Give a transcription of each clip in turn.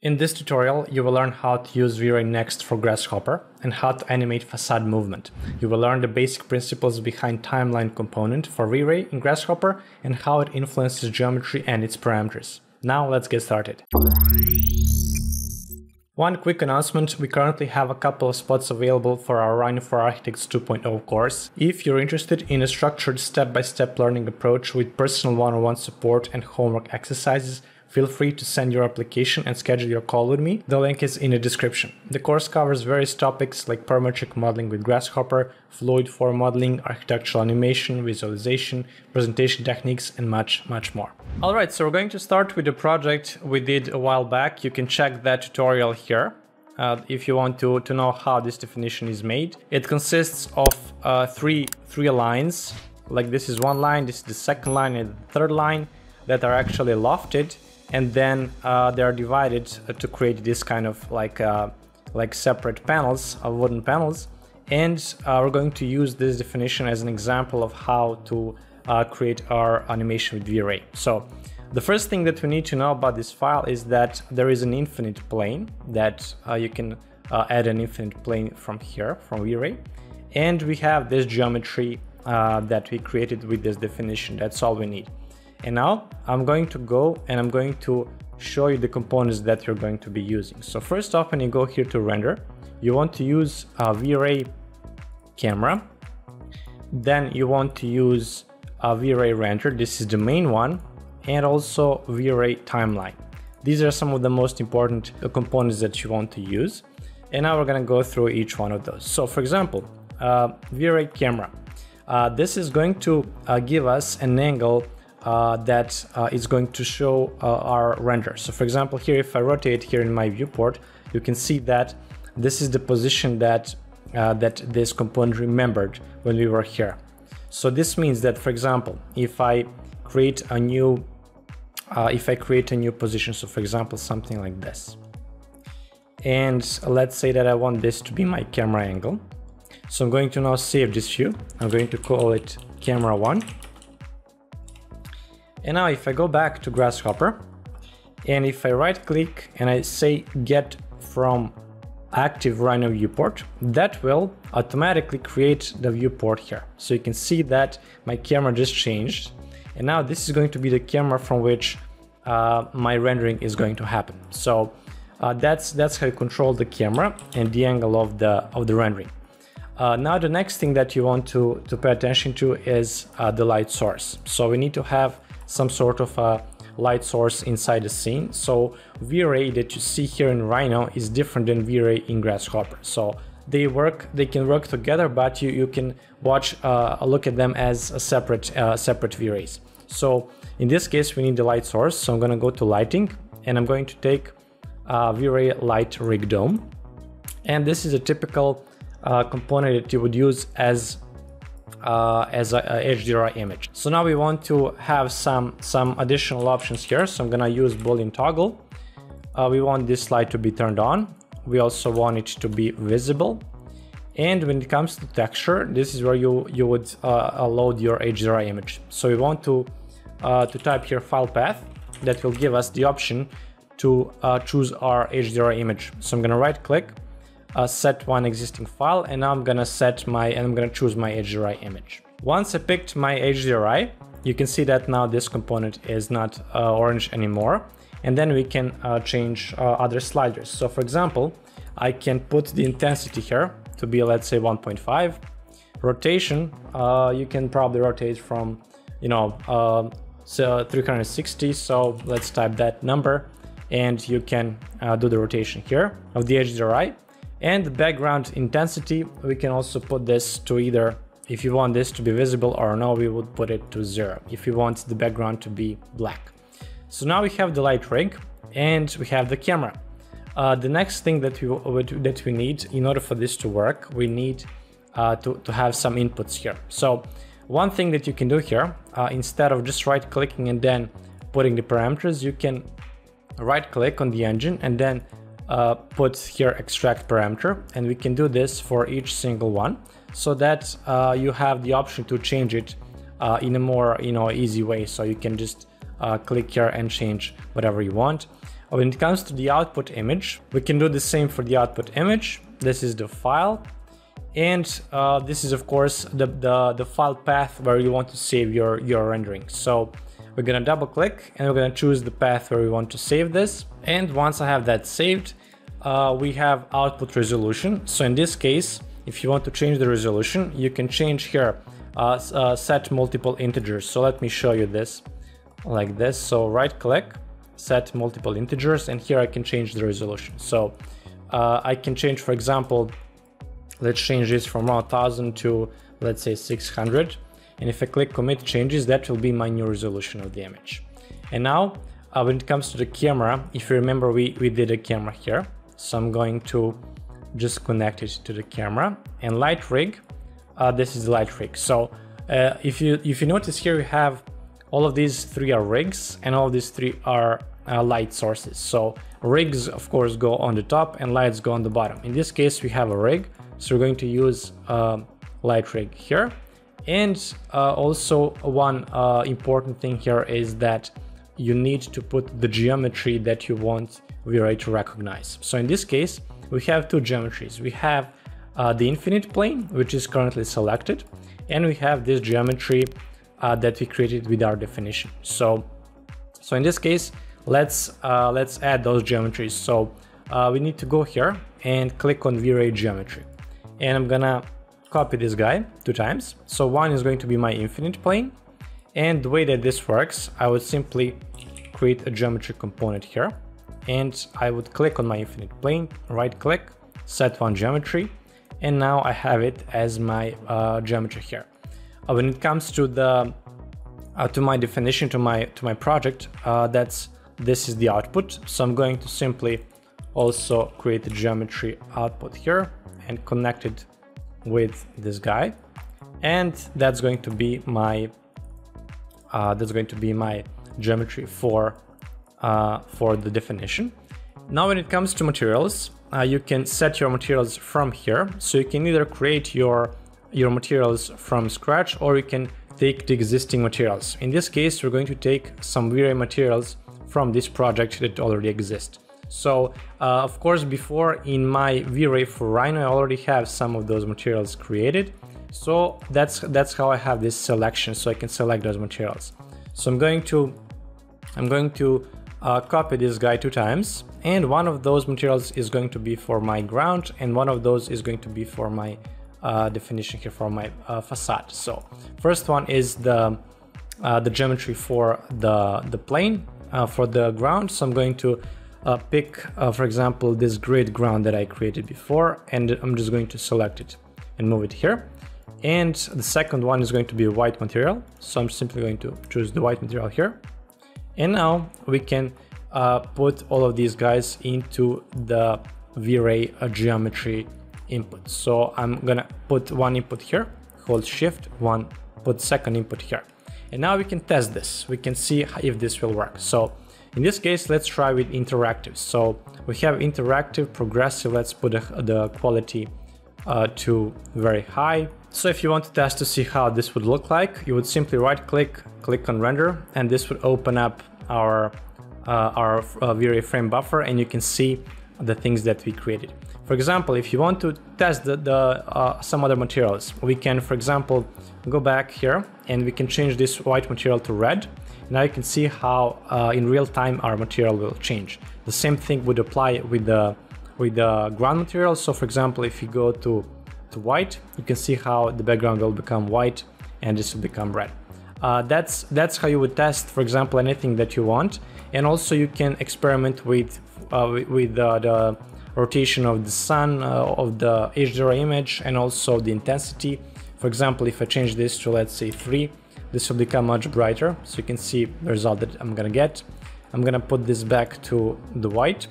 In this tutorial, you will learn how to use V-Ray Next for Grasshopper and how to animate facade movement. You will learn the basic principles behind timeline component for V-Ray in Grasshopper and how it influences geometry and its parameters. Now let's get started. One quick announcement, we currently have a couple of spots available for our Rhino for Architects 2.0 course. If you're interested in a structured step-by-step -step learning approach with personal one-on-one -on -one support and homework exercises, feel free to send your application and schedule your call with me. The link is in the description. The course covers various topics like parametric modeling with Grasshopper, fluid form modeling, architectural animation, visualization, presentation techniques, and much, much more. All right, so we're going to start with the project we did a while back. You can check that tutorial here. Uh, if you want to, to know how this definition is made. It consists of uh, three, three lines, like this is one line, this is the second line and the third line that are actually lofted and then uh, they are divided to create this kind of like uh, like separate panels of wooden panels and uh, we're going to use this definition as an example of how to uh, create our animation with V-Ray. So the first thing that we need to know about this file is that there is an infinite plane that uh, you can uh, add an infinite plane from here from V-Ray and we have this geometry that we created with this definition that's all we need. And now I'm going to go and I'm going to show you the components that you're going to be using. So first off, when you go here to render, you want to use a V-Ray camera. Then you want to use a V-Ray render. This is the main one and also V-Ray timeline. These are some of the most important components that you want to use. And now we're going to go through each one of those. So for example, uh, V-Ray camera. Uh, this is going to uh, give us an angle that uh, is going to show uh, our render. So for example, here, if I rotate here in my viewport, you can see that this is the position that, uh, that this component remembered when we were here. So this means that, for example, if I create a new, uh, if I create a new position, so for example, something like this, and let's say that I want this to be my camera angle. So I'm going to now save this view. I'm going to call it camera one and now if I go back to Grasshopper and if I right click and I say get from active Rhino viewport, that will automatically create the viewport here. So you can see that my camera just changed. And now this is going to be the camera from which uh, my rendering is going to happen. So uh, that's that's how you control the camera and the angle of the of the rendering. Uh, now the next thing that you want to to pay attention to is uh, the light source. So we need to have some sort of a light source inside the scene. So V-Ray that you see here in Rhino is different than V-Ray in Grasshopper. So they work, they can work together, but you, you can watch, uh, look at them as a separate, uh, separate V-Rays. So in this case, we need the light source. So I'm gonna go to lighting and I'm going to take uh, V-Ray light rig dome. And this is a typical uh, component that you would use as uh, as a, a, image. So now we want to have some, some additional options here. So I'm gonna use Boolean toggle. Uh, we want this light to be turned on. We also want it to be visible. And when it comes to texture, this is where you, you would uh, load your HDRI image. So we want to, uh, to type here file path that will give us the option to uh, choose our HDRI image. So I'm gonna right click uh, set one existing file and now I'm gonna set my and I'm gonna choose my HDRI image. Once I picked my HDRI, you can see that now this component is not uh, orange anymore. And then we can uh, change uh, other sliders. So for example, I can put the intensity here to be, let's say 1.5. Rotation, uh, you can probably rotate from, you know, uh, so 360. So let's type that number and you can do the rotation here of the HDRI. And the background intensity, we can also put this to either, if you want this to be visible or no, we would put it to zero, if you want the background to be black. So now we have the light rig and we have the camera. Uh, the next thing that we, that we need in order for this to work, we need uh, to, to have some inputs here. So one thing that you can do here, uh, instead of just right clicking and then putting the parameters, you can right click on the engine and then uh, put here extract parameter and we can do this for each single one so that uh, you have the option to change it uh, in a more you know easy way so you can just uh, click here and change whatever you want When it comes to the output image, we can do the same for the output image. This is the file. And uh, this is of course the, the, the file path where you want to save your, your rendering. So we're gonna double click and we're gonna choose the path where we want to save this. And once I have that saved, uh, we have output resolution. So in this case, if you want to change the resolution, you can change here, uh, uh, set multiple integers. So let me show you this like this. So right click, set multiple integers, and here I can change the resolution. So uh, I can change, for example, let's change this from 1000 to let's say 600. And if I click commit changes, that will be my new resolution of the image. And now uh, when it comes to the camera, if you remember, we, we did a camera here. So I'm going to just connect it to the camera and light rig. Uh, this is light rig. So uh, if you if you notice here, we have all of these three are rigs and all of these three are uh, light sources. So rigs, of course, go on the top and lights go on the bottom. In this case, we have a rig. So we're going to use uh, light rig here. And uh, also one uh, important thing here is that you need to put the geometry that you want V-Ray to recognize. So in this case, we have two geometries. We have uh, the infinite plane, which is currently selected, and we have this geometry uh, that we created with our definition. So, so in this case, let's uh, let's add those geometries. So uh, we need to go here and click on V-Ray geometry, and I'm gonna copy this guy two times. So one is going to be my infinite plane, and the way that this works, I would simply create a geometry component here, and I would click on my infinite plane, right click, set one geometry, and now I have it as my uh, geometry here. Uh, when it comes to the uh, to my definition to my to my project, uh, that's this is the output. So I'm going to simply also create a geometry output here and connect it with this guy, and that's going to be my uh, that's going to be my geometry for uh, for the definition. Now, when it comes to materials, uh, you can set your materials from here. So you can either create your your materials from scratch or you can take the existing materials. In this case, we're going to take some V-Ray materials from this project that already exists. So, uh, of course, before in my V-Ray for Rhino, I already have some of those materials created. So that's that's how I have this selection, so I can select those materials. So I'm going to I'm going to uh, copy this guy two times, and one of those materials is going to be for my ground, and one of those is going to be for my uh, definition here for my uh, facade. So first one is the uh, the geometry for the the plane uh, for the ground. So I'm going to uh, pick, uh, for example, this grid ground that I created before, and I'm just going to select it and move it here. And the second one is going to be a white material. So I'm simply going to choose the white material here. And now we can put all of these guys into the V-Ray geometry input. So I'm gonna put one input here, hold shift, one, put second input here. And now we can test this. We can see if this will work. So in this case, let's try with interactive. So we have interactive, progressive. Let's put the, quality uh, to very high. So if you want to test to see how this would look like, you would simply right click, click on render, and this would open up our uh, our uh, V-Ray frame buffer and you can see the things that we created. For example, if you want to test the, the uh, some other materials, we can, for example, go back here and we can change this white material to red. Now you can see how uh, in real time our material will change. The same thing would apply with the with the ground material. So for example, if you go to, to white, you can see how the background will become white and this will become red. Uh, that's that's how you would test, for example, anything that you want. And also you can experiment with uh, with the rotation of the sun, uh, of the HDR image, and also the intensity. For example, if I change this to let's say 3, this will become much brighter, so you can see the result that I'm gonna get. I'm gonna put this back to the white,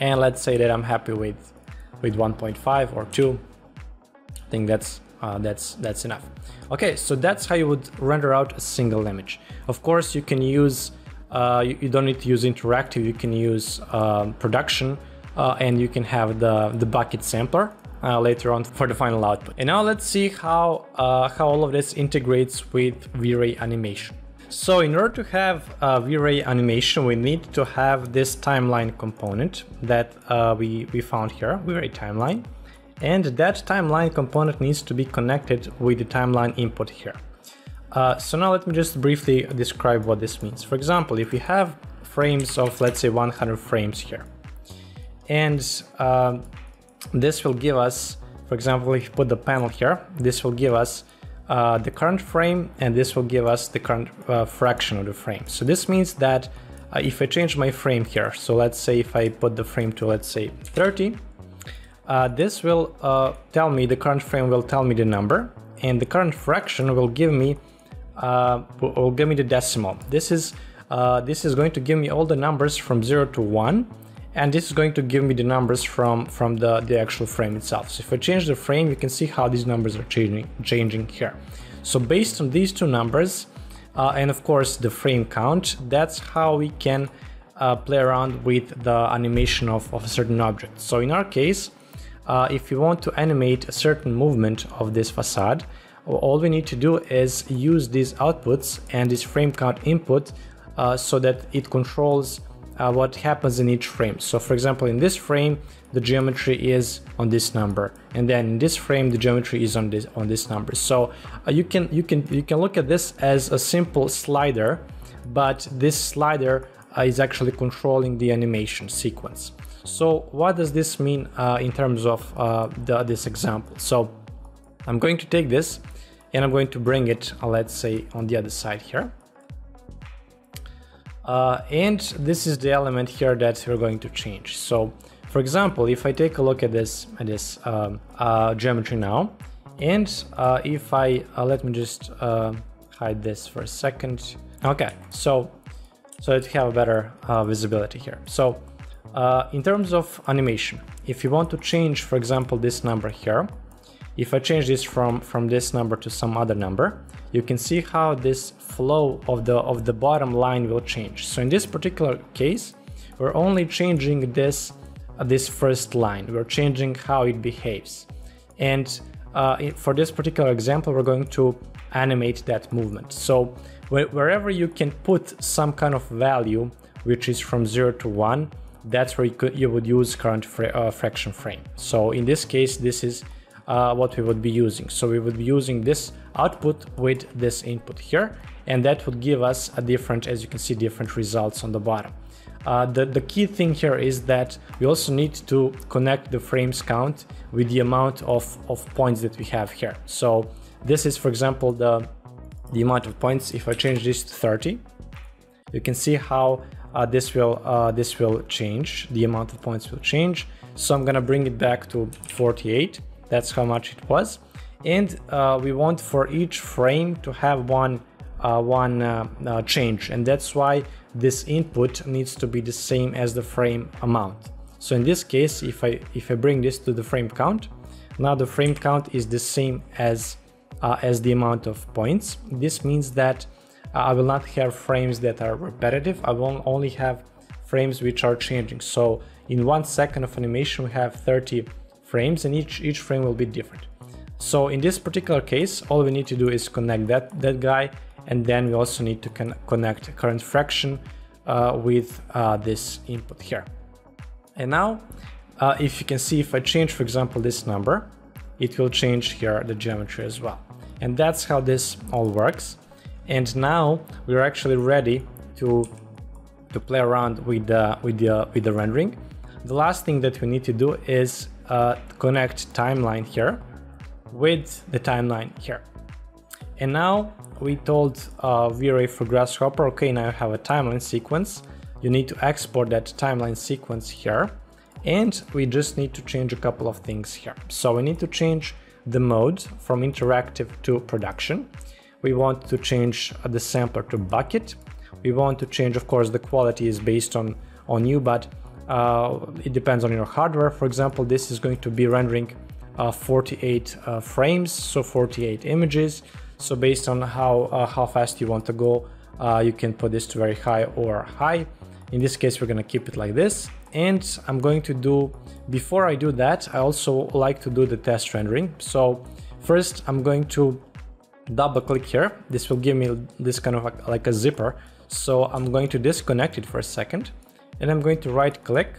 and let's say that I'm happy with with 1.5 or 2. I think that's uh, that's that's enough. Okay, so that's how you would render out a single image. Of course, you can use uh, you, you, don't need to use interactive. You can use um, production uh, and you can have the, the bucket sampler uh, later on for the final output. And now let's see how, uh, how all of this integrates with V-Ray animation. So in order to have a V-Ray animation, we need to have this timeline component that uh, we, we found here, V-Ray timeline. And that timeline component needs to be connected with the timeline input here. Uh, so now let me just briefly describe what this means. For example, if we have frames of, let's say 100 frames here, and uh, this will give us, for example, if you put the panel here, this will give us uh, the current frame and this will give us the current uh, fraction of the frame. So this means that uh, if I change my frame here, so let's say if I put the frame to let's say 30, uh, this will uh, tell me, the current frame will tell me the number and the current fraction will give me uh, will give me the decimal. This is this is going to give me all the numbers from 0 to 1 and this is going to give me the numbers from from the the actual frame itself. So if i change the frame you can see how these numbers are changing changing here. So based on these two numbers uh, and of course the frame count that's how we can uh, play around with the animation of, of a certain object. So in our case uh, if you want to animate a certain movement of this facade all we need to do is use these outputs and this frame count input uh, so that it controls uh, what happens in each frame. So for example, in this frame, the geometry is on this number, and then in this frame, the geometry is on this on this number. So uh, you can you can you can look at this as a simple slider, but this slider uh, is actually controlling the animation sequence. So what does this mean uh, in terms of uh, the, this example? So I'm going to take this and I'm going to bring it, uh, let's say, on the other side here. Uh, and this is the element here that we're going to change. So for example, if I take a look at this, at this um, uh, geometry now, and uh, if I, uh, let me just uh, hide this for a second. Okay, so, so you have a better uh, visibility here. So in terms of animation, if you want to change, for example, this number here, if I change this from, from this number to some other number, you can see how this flow of the of the bottom line will change. So in this particular case, we're only changing this uh, this first line. We're changing how it behaves. And uh, for this particular example, we're going to animate that movement. So wh wherever you can put some kind of value, which is from 0 to 1, that's where you, could, you would use current fra uh, fraction frame. So in this case, this is uh, what we would be using. So we would be using this output with this input here, and that would give us a different, as you can see, different results on the bottom. Uh, the, the key thing here is that we also need to connect the frames count with the amount of, of points that we have here. So this is, for example, the, the amount of points. If I change this to 30, you can see how uh, this will uh, this will change. The amount of points will change. So I'm gonna bring it back to 48 that's how much it was. And uh, we want for each frame to have one uh, one uh, uh, change, and that's why this input needs to be the same as the frame amount. So in this case, if I if I bring this to the frame count, now the frame count is the same as uh, as the amount of points. This means that uh, I will not have frames that are repetitive. I will only have frames which are changing. So in one second of animation, we have 30 frames and each, each frame will be different. So in this particular case, all we need to do is connect that, that guy and then we also need to con connect current fraction uh, with uh, this input here. And now, uh, if you can see, if I change, for example, this number, it will change here the geometry as well. And that's how this all works. And now we're actually ready to to play around with the with the with the rendering. The last thing that we need to do is uh, connect timeline here with the timeline here. And now we told uh, V-Ray for Grasshopper, okay, now you have a timeline sequence. You need to export that timeline sequence here. And we just need to change a couple of things here. So we need to change the mode from interactive to production. We want to change the sampler to bucket. We want to change, of course, the quality is based on, on you, but uh, it depends on your hardware. For example, this is going to be rendering uh, 48 uh, frames, so 48 images. So based on how uh, how fast you want to go, uh, you can put this to very high or high. In this case, we're gonna keep it like this. And I'm going to do, before I do that, I also like to do the test rendering. So first I'm going to double click here. This will give me this kind of like, like a zipper. So I'm going to disconnect it for a second and I'm going to right click,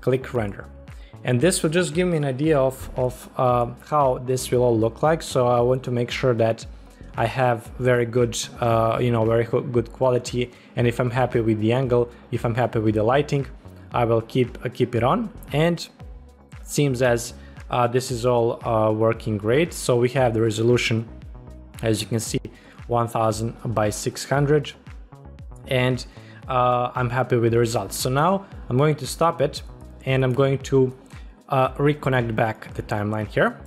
click render. And this will just give me an idea of, of uh, how this will all look like. So I want to make sure that I have very good, uh, you know, very good quality. And if I'm happy with the angle, if I'm happy with the lighting, I will keep uh, keep it on. And seems as uh, this is all uh, working great. So we have the resolution, as you can see, 1000 by 600 and uh, I'm happy with the results. So now I'm going to stop it and I'm going to uh, reconnect back the timeline here.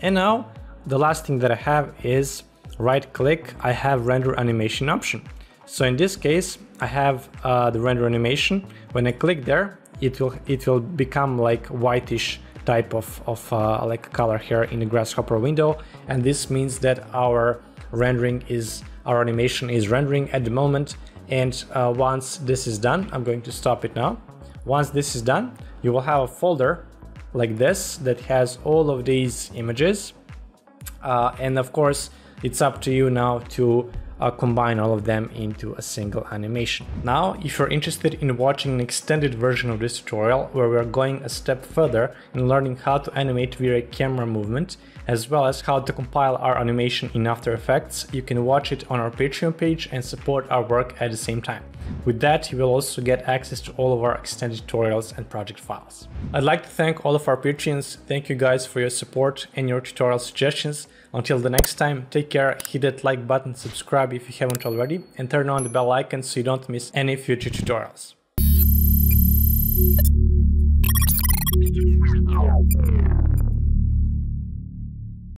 And now the last thing that I have is right click, I have render animation option. So in this case, I have uh, the render animation. When I click there, it will it will become like whitish type of, of uh, like color here in the grasshopper window and this means that our rendering is our animation is rendering at the moment and uh, once this is done I'm going to stop it now. Once this is done you will have a folder like this that has all of these images. Uh, and of course it's up to you now to uh, combine all of them into a single animation. Now, if you're interested in watching an extended version of this tutorial where we're going a step further in learning how to animate via camera movement, as well as how to compile our animation in After Effects, you can watch it on our Patreon page and support our work at the same time. With that, you will also get access to all of our extended tutorials and project files. I'd like to thank all of our Patreons. Thank you guys for your support and your tutorial suggestions. Until the next time, take care, hit that like button, subscribe if you haven't already, and turn on the bell icon so you don't miss any future tutorials.